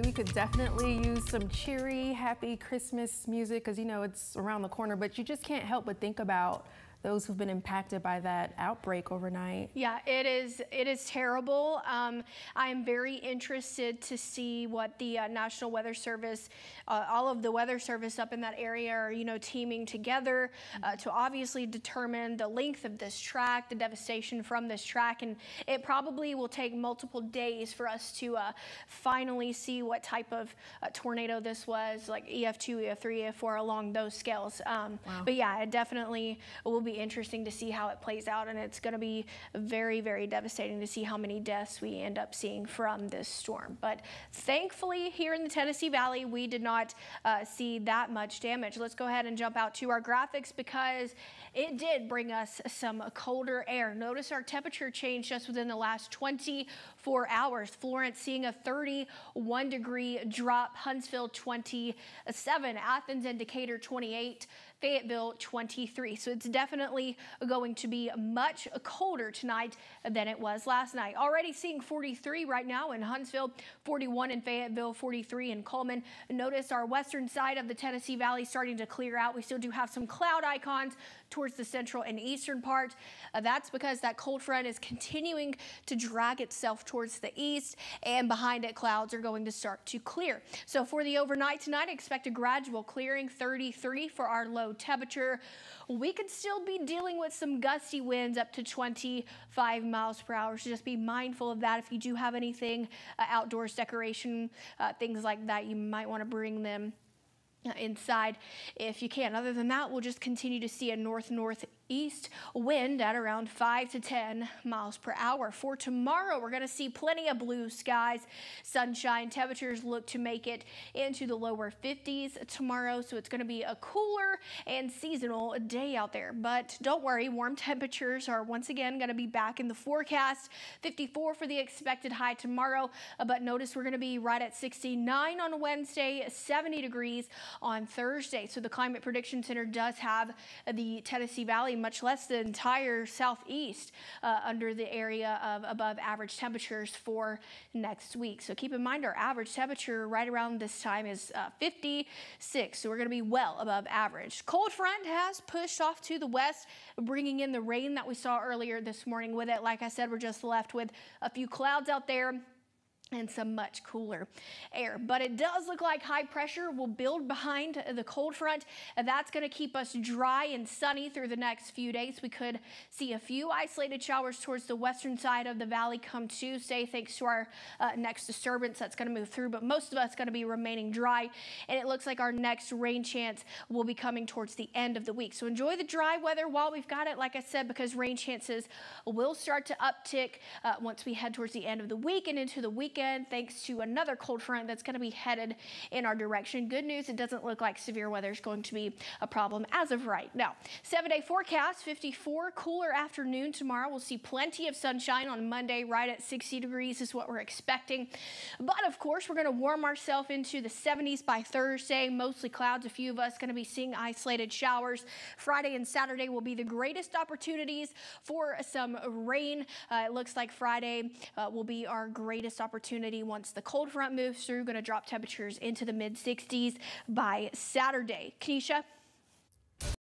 We could definitely use some cheery, happy Christmas music because, you know, it's around the corner, but you just can't help but think about those who've been impacted by that outbreak overnight. Yeah, it is. It is terrible. Um, I am very interested to see what the uh, National Weather Service, uh, all of the weather service up in that area, are you know teaming together uh, to obviously determine the length of this track, the devastation from this track, and it probably will take multiple days for us to uh, finally see what type of uh, tornado this was, like EF2, EF3, EF4 along those scales. Um, wow. But yeah, it definitely will be be interesting to see how it plays out, and it's going to be very, very devastating to see how many deaths we end up seeing from this storm. But thankfully, here in the Tennessee Valley, we did not uh, see that much damage. Let's go ahead and jump out to our graphics because it did bring us some colder air. Notice our temperature change just within the last 24 hours. Florence seeing a 31 degree drop, Huntsville 27, Athens and Decatur 28, Fayetteville 23. So it's definitely going to be much colder tonight than it was last night. Already seeing 43 right now in Huntsville, 41 in Fayetteville, 43 in Cullman. Notice our western side of the Tennessee Valley starting to clear out. We still do have some cloud icons towards the central and eastern part. Uh, that's because that cold front is continuing to drag itself towards the east and behind it clouds are going to start to clear. So for the overnight tonight, expect a gradual clearing 33 for our low temperature. We could still be dealing with some gusty winds up to 25 miles per hour. So just be mindful of that. If you do have anything uh, outdoors decoration, uh, things like that, you might want to bring them Uh, inside if you can. Other than that, we'll just continue to see a north-northeast wind at around 5 to 10 miles per hour. For tomorrow, we're going to see plenty of blue skies, sunshine. Temperatures look to make it into the lower 50s tomorrow, so it's going to be a cooler and seasonal day out there. But don't worry, warm temperatures are once again going to be back in the forecast. 54 for the expected high tomorrow, uh, but notice we're going to be right at 69 on Wednesday, 70 degrees on Thursday. So the Climate Prediction Center does have the Tennessee Valley much less the entire southeast, uh, under the area of above average temperatures for next week. So keep in mind our average temperature right around this time is uh, 56. So we're going to be well above average. Cold front has pushed off to the west, bringing in the rain that we saw earlier this morning with it. Like I said, we're just left with a few clouds out there and some much cooler air. But it does look like high pressure will build behind the cold front. And that's going to keep us dry and sunny through the next few days. We could see a few isolated showers towards the western side of the valley come Tuesday thanks to our uh, next disturbance that's going to move through. But most of us going to be remaining dry. And it looks like our next rain chance will be coming towards the end of the week. So enjoy the dry weather while we've got it, like I said, because rain chances will start to uptick uh, once we head towards the end of the week and into the weekend weekend thanks to another cold front that's going to be headed in our direction. Good news, it doesn't look like severe weather is going to be a problem as of right now. Seven day forecast, 54, cooler afternoon tomorrow. We'll see plenty of sunshine on Monday, right at 60 degrees is what we're expecting. But of course, we're going to warm ourselves into the 70s by Thursday. Mostly clouds, a few of us going to be seeing isolated showers. Friday and Saturday will be the greatest opportunities for some rain. Uh, it looks like Friday uh, will be our greatest opportunity opportunity once the cold front moves through. Going to drop temperatures into the mid 60s by Saturday. Kenesha?